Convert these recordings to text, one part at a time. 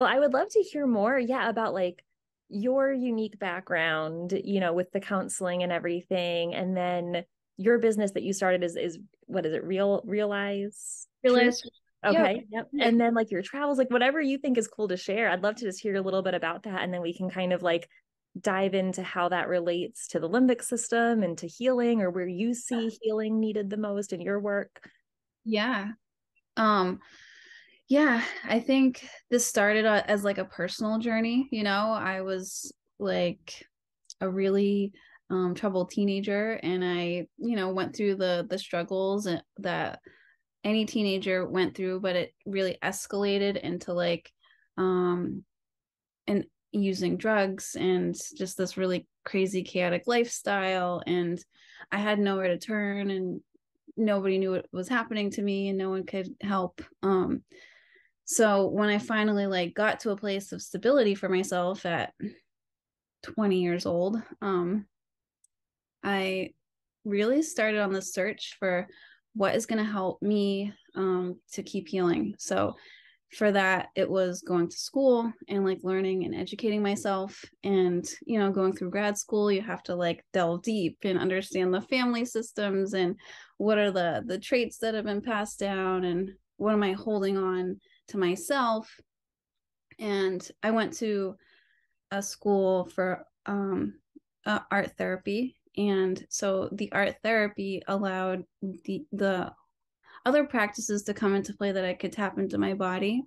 Well, I would love to hear more, yeah, about like your unique background, you know, with the counseling and everything, and then your business that you started is is what is it? Real realize realize. Okay. Yep. yep. And then like your travels, like whatever you think is cool to share. I'd love to just hear a little bit about that, and then we can kind of like dive into how that relates to the limbic system and to healing, or where you see healing needed the most in your work. Yeah. Um yeah, I think this started as like a personal journey. You know, I was like a really um, troubled teenager, and I, you know, went through the the struggles that any teenager went through, but it really escalated into like, um, and using drugs and just this really crazy chaotic lifestyle and i had nowhere to turn and nobody knew what was happening to me and no one could help um so when i finally like got to a place of stability for myself at 20 years old um i really started on the search for what is going to help me um to keep healing. So for that it was going to school and like learning and educating myself and you know going through grad school you have to like delve deep and understand the family systems and what are the the traits that have been passed down and what am i holding on to myself and i went to a school for um, uh, art therapy and so the art therapy allowed the the other practices to come into play that i could tap into my body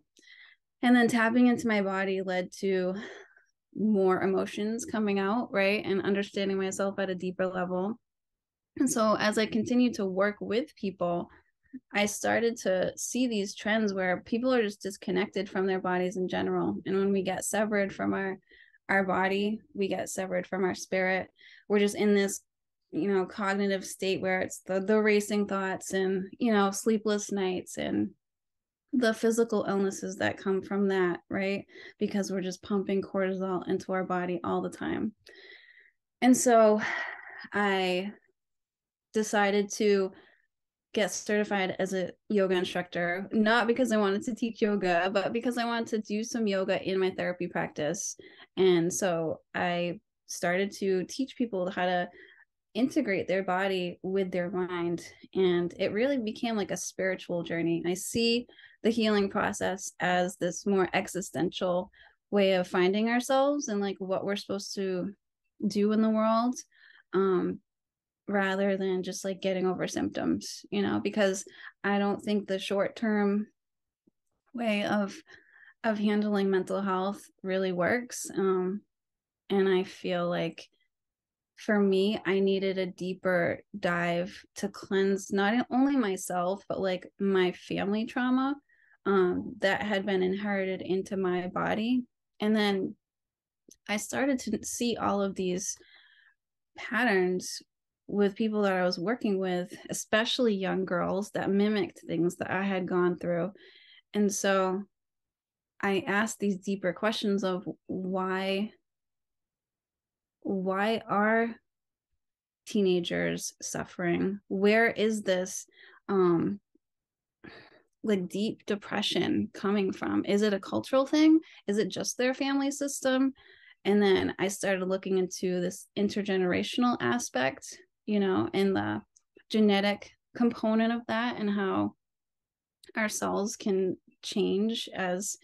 and then tapping into my body led to more emotions coming out right and understanding myself at a deeper level. And so as i continued to work with people I started to see these trends where people are just disconnected from their bodies in general. And when we get severed from our our body, we get severed from our spirit. We're just in this, you know, cognitive state where it's the the racing thoughts and, you know, sleepless nights and the physical illnesses that come from that, right? Because we're just pumping cortisol into our body all the time. And so I decided to get certified as a yoga instructor, not because I wanted to teach yoga, but because I wanted to do some yoga in my therapy practice. And so I started to teach people how to integrate their body with their mind. And it really became like a spiritual journey. I see the healing process as this more existential way of finding ourselves and like what we're supposed to do in the world. Um, rather than just like getting over symptoms, you know, because I don't think the short term way of of handling mental health really works. Um, and I feel like for me, I needed a deeper dive to cleanse not only myself, but like my family trauma um, that had been inherited into my body. And then I started to see all of these patterns with people that I was working with, especially young girls that mimicked things that I had gone through. And so I asked these deeper questions of why why are teenagers suffering? Where is this um like deep depression coming from? Is it a cultural thing? Is it just their family system? And then I started looking into this intergenerational aspect you know, and the genetic component of that and how our cells can change as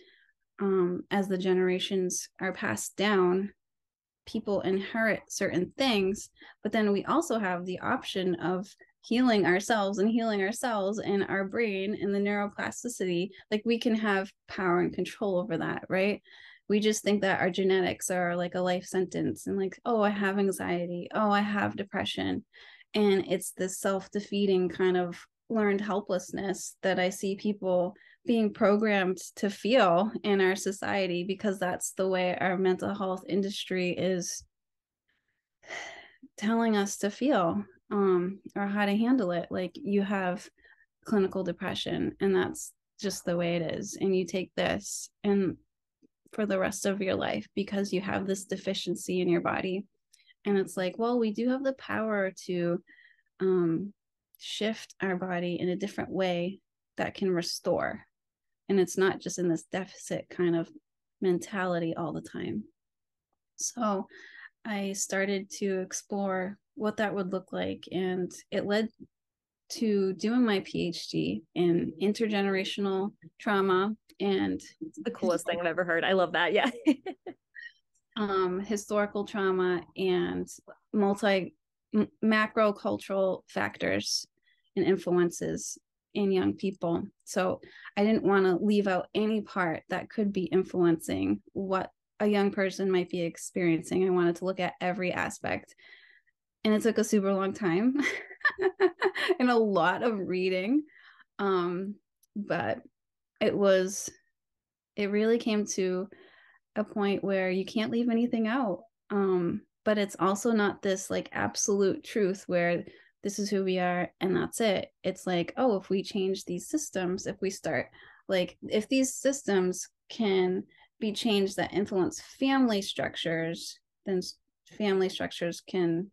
um, as the generations are passed down people inherit certain things but then we also have the option of healing ourselves and healing ourselves and our brain and the neuroplasticity like we can have power and control over that right we just think that our genetics are like a life sentence and like oh i have anxiety. Oh i have depression. And it's this self-defeating kind of learned helplessness that i see people being programmed to feel in our society because that's the way our mental health industry is telling us to feel um, or how to handle it. Like you have clinical depression and that's just the way it is and you take this and for the rest of your life because you have this deficiency in your body and it's like well we do have the power to um, shift our body in a different way that can restore and it's not just in this deficit kind of mentality all the time. So I started to explore what that would look like. And it led to doing my PhD in intergenerational trauma and it's the coolest thing I've ever heard. I love that. Yeah. um, historical trauma and multi m- macro cultural factors and influences in young people. So I didn't want to leave out any part that could be influencing what a young person might be experiencing. I wanted to look at every aspect. And it took a super long time and a lot of reading. Um, but it was, it really came to a point where you can't leave anything out. Um, but it's also not this like absolute truth where this is who we are and that's it. It's like, oh, if we change these systems, if we start like if these systems can be changed that influence family structures, then family structures can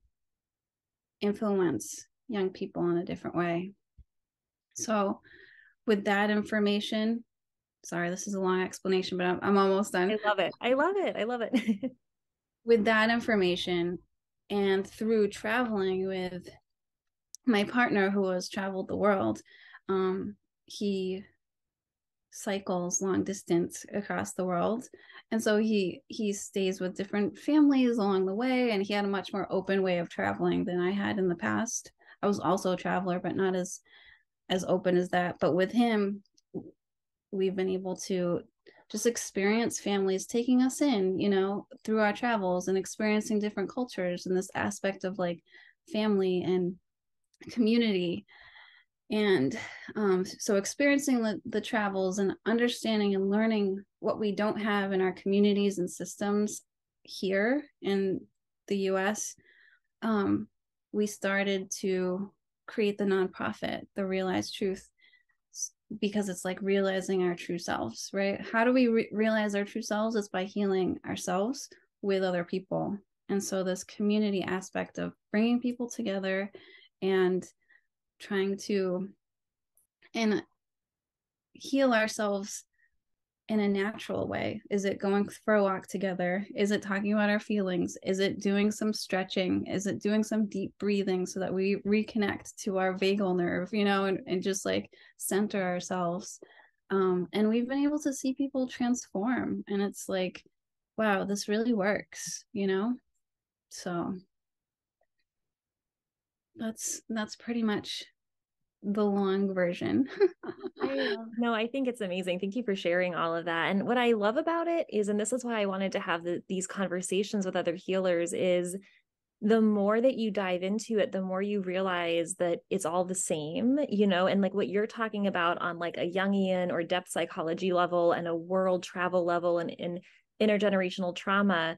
influence young people in a different way. So, with that information, sorry, this is a long explanation, but I'm, I'm almost done. I love it. I love it. I love it. with that information and through traveling with my partner who has traveled the world, um, he cycles long distance across the world and so he he stays with different families along the way and he had a much more open way of traveling than i had in the past i was also a traveler but not as as open as that. But with him we've been able to just experience families taking us in you know through our travels and experiencing different cultures and this aspect of like family and community. And um, so experiencing the, the travels and understanding and learning what we don't have in our communities and systems here in the us um, we started to create the nonprofit the Real Eyes Truth because it's like realizing our true selves right? How do we re- realize our true selves? It's by healing ourselves with other people. And so this community aspect of bringing people together and trying to and heal ourselves in a natural way? Is it going for a walk together? Is it talking about our feelings? Is it doing some stretching? Is it doing some deep breathing so that we reconnect to our vagal nerve, you know, and, and just like center ourselves? Um, and we've been able to see people transform. And it's like, wow, this really works, you know? So that's that's pretty much the long version. no, I think it's amazing. Thank you for sharing all of that. And what I love about it is, and this is why I wanted to have the, these conversations with other healers, is the more that you dive into it, the more you realize that it's all the same, you know, and like what you're talking about on like a Jungian or depth psychology level and a world travel level and in intergenerational trauma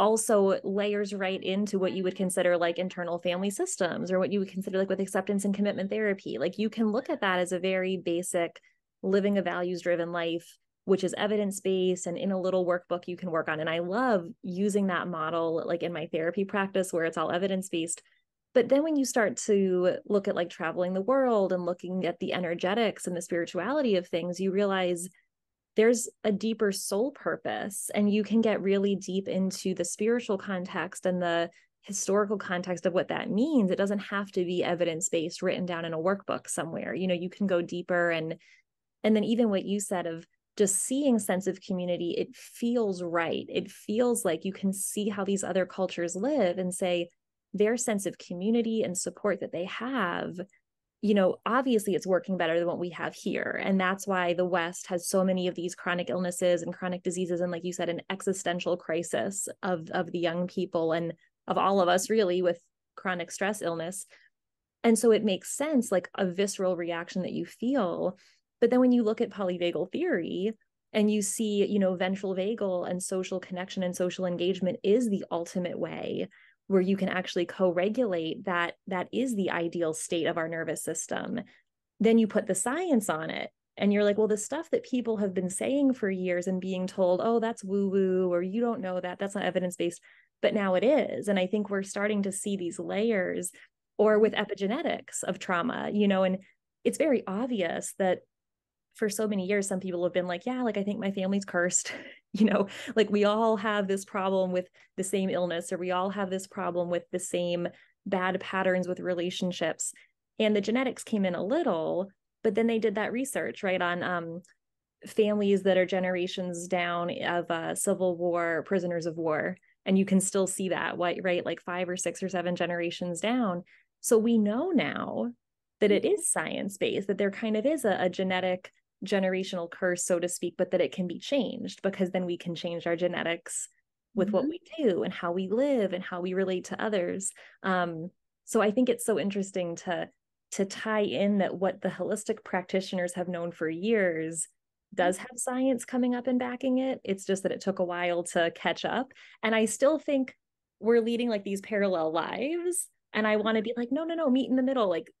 also layers right into what you would consider like internal family systems or what you would consider like with acceptance and commitment therapy. Like you can look at that as a very basic living a values driven life which is evidence based and in a little workbook you can work on and I love using that model like in my therapy practice where it's all evidence based but then when you start to look at like traveling the world and looking at the energetics and the spirituality of things you realize there's a deeper soul purpose and you can get really deep into the spiritual context and the historical context of what that means. It doesn't have to be evidence based written down in a workbook somewhere. You know you can go deeper and and then even what you said of just seeing sense of community it feels right. It feels like you can see how these other cultures live and say their sense of community and support that they have you know, obviously it's working better than what we have here. And that's why the West has so many of these chronic illnesses and chronic diseases. And like you said, an existential crisis of, of the young people and of all of us really with chronic stress illness. And so it makes sense, like a visceral reaction that you feel. But then when you look at polyvagal theory, and you see, you know, ventral vagal and social connection and social engagement is the ultimate way where you can actually co-regulate that that is the ideal state of our nervous system then you put the science on it. And you're like well the stuff that people have been saying for years and being told oh that's woo woo or you don't know that that's not evidence based but now it is. And i think we're starting to see these layers or with epigenetics of trauma you know and it's very obvious that for so many years some people have been like yeah like i think my family's cursed you know like we all have this problem with the same illness or we all have this problem with the same bad patterns with relationships and the genetics came in a little but then they did that research right on um, families that are generations down of uh, civil war prisoners of war and you can still see that right like five or six or seven generations down. So we know now that it is science based that there kind of is a, a genetic generational curse so to speak but that it can be changed because then we can change our genetics with mm-hmm. what we do and how we live and how we relate to others um, so i think it's so interesting to to tie in that what the holistic practitioners have known for years does have science coming up and backing it. It's just that it took a while to catch up. And I still think we're leading like these parallel lives. And I want to be like, no, no, no, meet in the middle. Like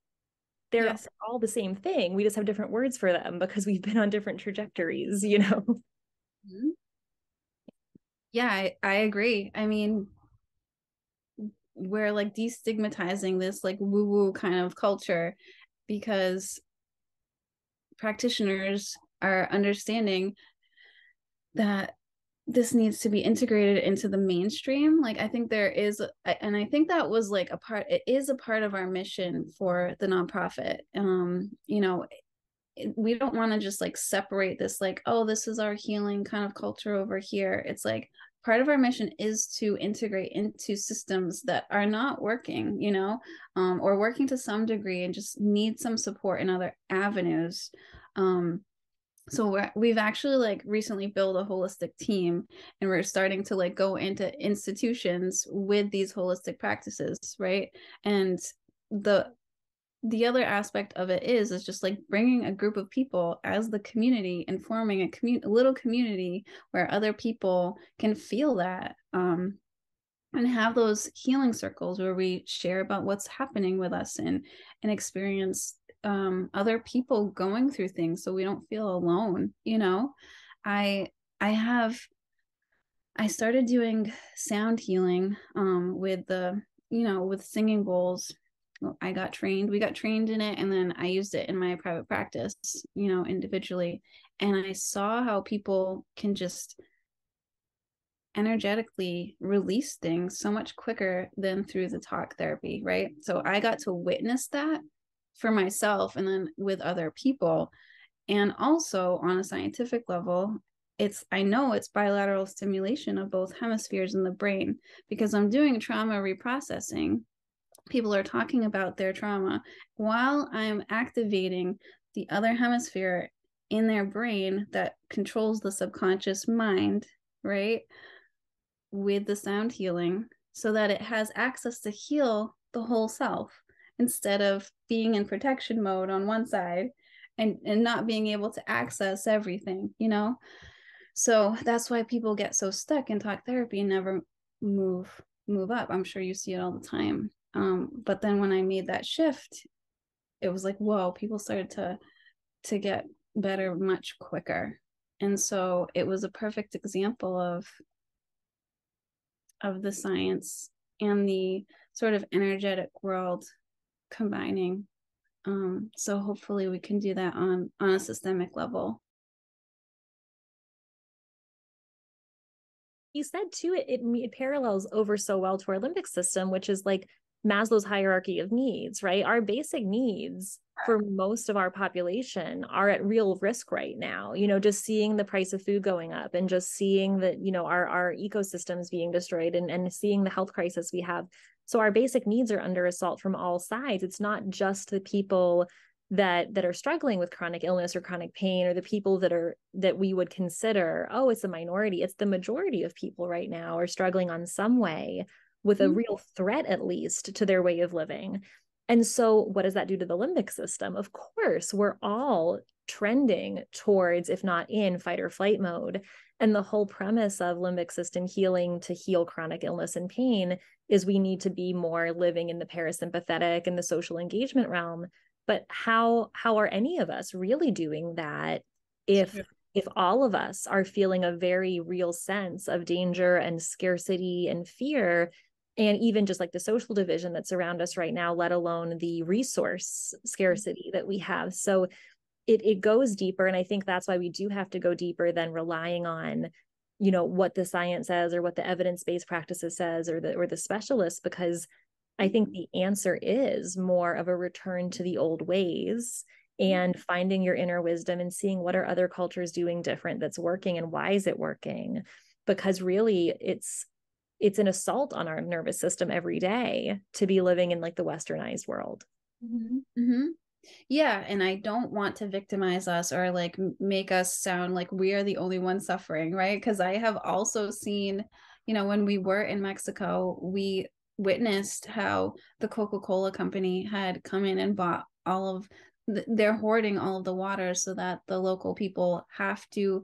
they're yes. all the same thing. We just have different words for them because we've been on different trajectories, you know? Mm-hmm. Yeah, I, I agree. I mean, we're like destigmatizing this like woo woo kind of culture because practitioners are understanding that this needs to be integrated into the mainstream like i think there is and i think that was like a part it is a part of our mission for the nonprofit. Um you know we don't want to just like separate this like oh this is our healing kind of culture over here. It's like part of our mission is to integrate into systems that are not working you know um, or working to some degree and just need some support in other avenues. Um, so we're, we've actually like recently built a holistic team and we're starting to like go into institutions with these holistic practices right? And the the other aspect of it is is just like bringing a group of people as the community and forming a community little community where other people can feel that um and have those healing circles where we share about what's happening with us and and experience um other people going through things so we don't feel alone you know i i have i started doing sound healing um with the you know with singing bowls I got trained. We got trained in it, and then I used it in my private practice, you know, individually. And I saw how people can just energetically release things so much quicker than through the talk therapy, right? So I got to witness that for myself and then with other people. And also on a scientific level, it's I know it's bilateral stimulation of both hemispheres in the brain because I'm doing trauma reprocessing people are talking about their trauma while I'm activating the other hemisphere in their brain that controls the subconscious mind, right? With the sound healing so that it has access to heal the whole self instead of being in protection mode on one side and, and not being able to access everything, you know? So that's why people get so stuck in talk therapy and never move move up. I'm sure you see it all the time um but then when i made that shift it was like whoa people started to to get better much quicker and so it was a perfect example of of the science and the sort of energetic world combining um so hopefully we can do that on on a systemic level you said too it, it, it parallels over so well to our limbic system which is like Maslow's hierarchy of needs, right? Our basic needs for most of our population are at real risk right now. You know, just seeing the price of food going up and just seeing that, you know, our our ecosystems being destroyed and, and seeing the health crisis we have. So our basic needs are under assault from all sides. It's not just the people that that are struggling with chronic illness or chronic pain or the people that are that we would consider oh it's a minority it's the majority of people right now are struggling on some way with a mm-hmm. real threat at least to their way of living. And so, what does that do to the limbic system? Of course, we're all trending towards, if not in fight or flight mode. And the whole premise of limbic system healing to heal chronic illness and pain is we need to be more living in the parasympathetic and the social engagement realm. But how how are any of us really doing that if if all of us are feeling a very real sense of danger and scarcity and fear? And even just like the social division that's around us right now let alone the resource mm-hmm. scarcity that we have. So it it goes deeper and i think that's why we do have to go deeper than relying on you know what the science says or what the evidence-based practices says or the or the specialists because i think the answer is more of a return to the old ways and finding your inner wisdom and seeing what are other cultures doing different that's working and why is it working because really it's it's an assault on our nervous system every day to be living in like the westernized world mm-hmm. Mm-hmm. Yeah and i don't want to victimize us or like make us sound like we are the only ones suffering right? Because i have also seen you know when we were in mexico we witnessed how the coca-cola company had come in and bought all of they're hoarding all of the water so that the local people have to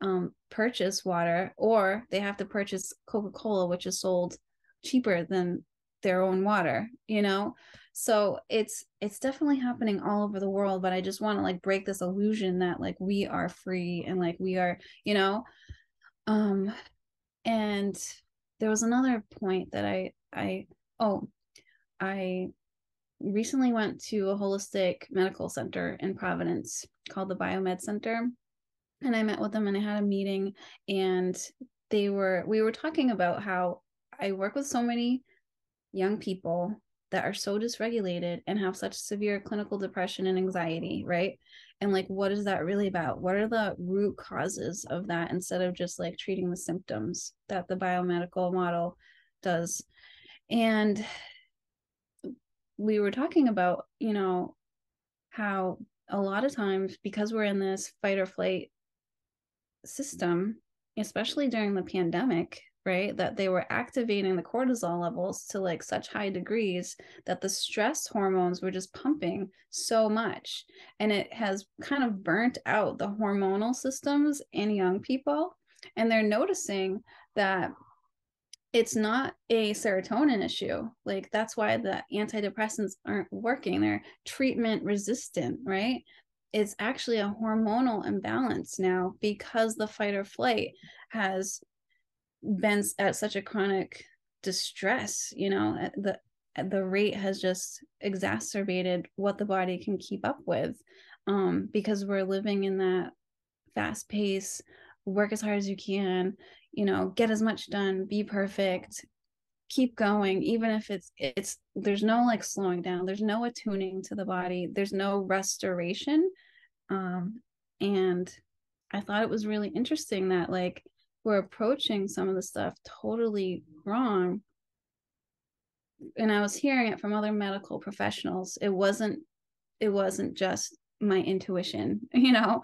um, purchase water or they have to purchase coca-cola which is sold cheaper than their own water you know so it's it's definitely happening all over the world but i just want to like break this illusion that like we are free and like we are you know um and there was another point that i i oh i recently went to a holistic medical center in Providence called the Biomed Center. And I met with them and I had a meeting and they were we were talking about how I work with so many young people that are so dysregulated and have such severe clinical depression and anxiety, right? And like what is that really about? What are the root causes of that instead of just like treating the symptoms that the biomedical model does? And we were talking about, you know, how a lot of times because we're in this fight or flight system, especially during the pandemic, right, that they were activating the cortisol levels to like such high degrees that the stress hormones were just pumping so much. And it has kind of burnt out the hormonal systems in young people. And they're noticing that it's not a serotonin issue. Like that's why the antidepressants aren't working. They're treatment resistant, right? It's actually a hormonal imbalance now because the fight or flight has been at such a chronic distress, you know, the the rate has just exacerbated what the body can keep up with um, because we're living in that fast pace work as hard as you can you know get as much done be perfect keep going even if it's it's there's no like slowing down there's no attuning to the body there's no restoration um and i thought it was really interesting that like we're approaching some of the stuff totally wrong and i was hearing it from other medical professionals it wasn't it wasn't just my intuition you know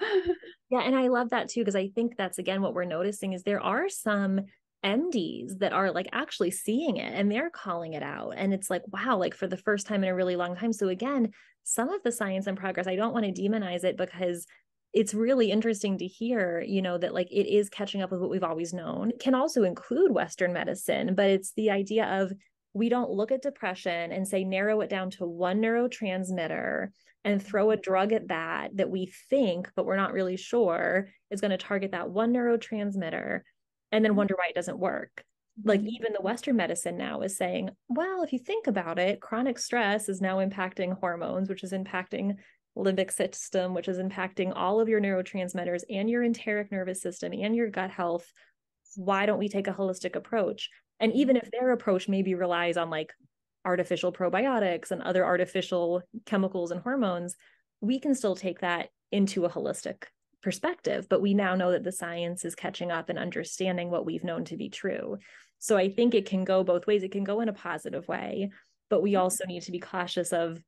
yeah and i love that too because i think that's again what we're noticing is there are some MDs that are like actually seeing it and they're calling it out. And it's like, wow, like for the first time in a really long time. So, again, some of the science and progress, I don't want to demonize it because it's really interesting to hear, you know, that like it is catching up with what we've always known. It can also include Western medicine, but it's the idea of we don't look at depression and say narrow it down to one neurotransmitter and throw a drug at that that we think, but we're not really sure is going to target that one neurotransmitter and then mm-hmm. wonder why it doesn't work. Like mm-hmm. even the Western medicine now is saying, well, if you think about it, chronic stress is now impacting hormones, which is impacting limbic system, which is impacting all of your neurotransmitters and your enteric nervous system and your gut health. Why don't we take a holistic approach? And mm-hmm. even if their approach maybe relies on like artificial probiotics and other artificial chemicals and hormones, we can still take that into a holistic perspective. But we now know that the science is catching up and understanding what we've known to be true. So I think it can go both ways. It can go in a positive way, but we mm-hmm. also need to be cautious of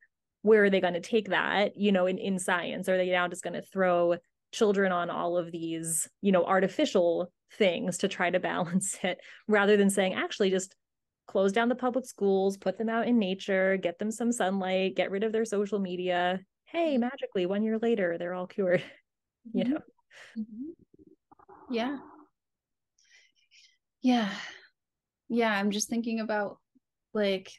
where are they going to take that, you know, in, in science? Are they now just going to throw children on all of these, you know, artificial things to try to balance it rather than saying, actually, just close down the public schools, put them out in nature, get them some sunlight, get rid of their social media. Hey, mm-hmm. magically, one year later, they're all cured. Mm-hmm. You know? Mm-hmm. Yeah. Yeah. Yeah. I'm just thinking about like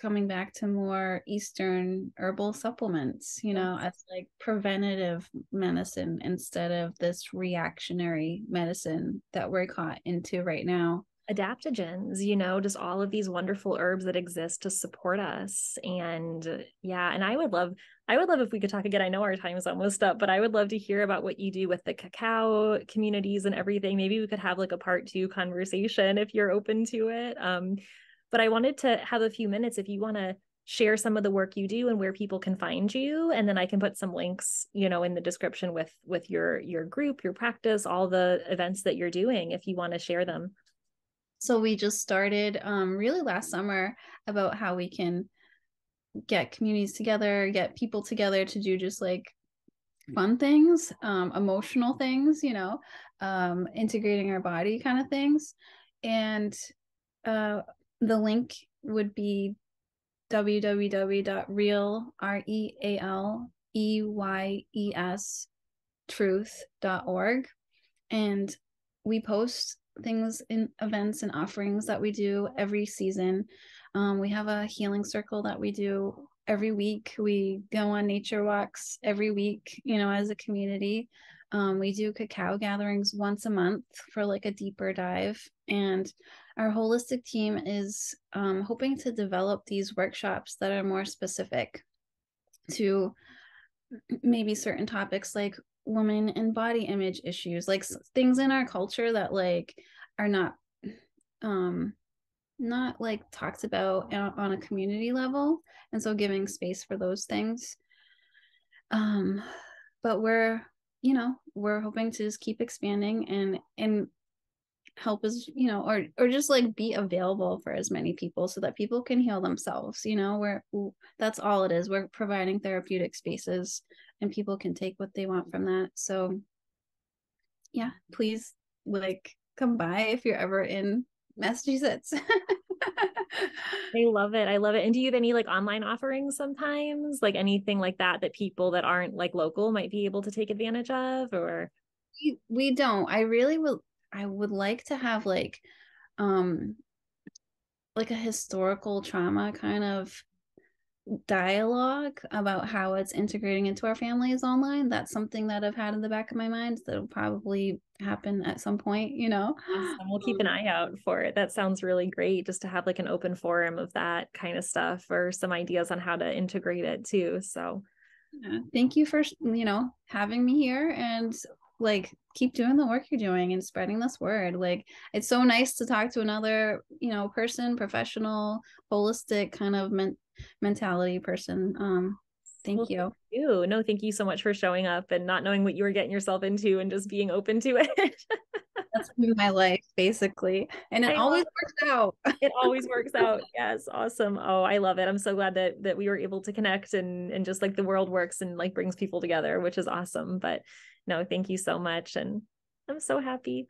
coming back to more Eastern herbal supplements, you know, as like preventative medicine instead of this reactionary medicine that we're caught into right now adaptogens, you know, just all of these wonderful herbs that exist to support us. And yeah, and I would love, I would love if we could talk again. I know our time is almost up, but I would love to hear about what you do with the cacao communities and everything. Maybe we could have like a part two conversation if you're open to it. Um, but I wanted to have a few minutes if you want to share some of the work you do and where people can find you and then i can put some links you know in the description with with your your group your practice all the events that you're doing if you want to share them so we just started um, really last summer about how we can get communities together, get people together to do just like fun things, um, emotional things, you know, um, integrating our body kind of things. And uh, the link would be www.real r e a l e y e s truth.org and we post things in events and offerings that we do every season. Um, we have a healing circle that we do every week. We go on nature walks every week, you know, as a community. Um, we do cacao gatherings once a month for like a deeper dive. And our holistic team is um, hoping to develop these workshops that are more specific to maybe certain topics like women and body image issues like things in our culture that like are not um not like talked about on a community level and so giving space for those things. Um but we're you know we're hoping to just keep expanding and and help us you know or or just like be available for as many people so that people can heal themselves you know where that's all it is we're providing therapeutic spaces and people can take what they want from that so yeah please like come by if you're ever in massachusetts I love it. I love it. And do you have any like online offerings sometimes? Like anything like that that people that aren't like local might be able to take advantage of or we, we don't. I really would I would like to have like um like a historical trauma kind of dialogue about how it's integrating into our families online that's something that i've had in the back of my mind that'll probably happen at some point you know awesome. we'll keep an um, eye out for it that sounds really great just to have like an open forum of that kind of stuff or some ideas on how to integrate it too so yeah. thank you for you know having me here and like keep doing the work you're doing and spreading this word. Like it's so nice to talk to another you know person professional holistic kind of men- mentality person. Um thank well, you thank you. no thank you so much for showing up and not knowing what you were getting yourself into and just being open to it. That's my life basically. And it I always works out. It always works out. Yes. Awesome. Oh i love it. I'm so glad that that we were able to connect and and just like the world works and like brings people together which is awesome. But no thank you so much and i'm so happy